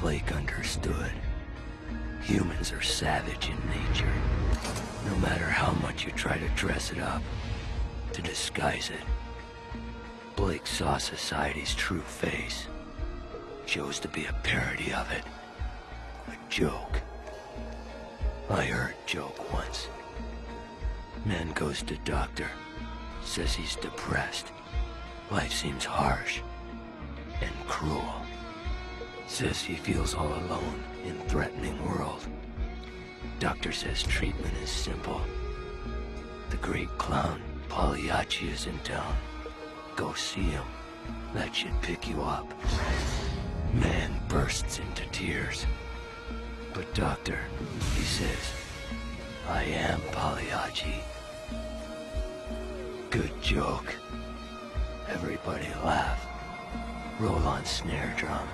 Blake understood. Humans are savage in nature. No matter how much you try to dress it up, to disguise it. Blake saw society's true face. Chose to be a parody of it. A joke. I heard joke once. Man goes to doctor. Says he's depressed. Life seems harsh. And cruel. Says he feels all alone in threatening world. Doctor says treatment is simple. The great clown Pagliacci is in town. Go see him. That should pick you up. Man bursts into tears. But doctor, he says, I am Pagliacci. Good joke. Everybody laugh. Roll on snare drum.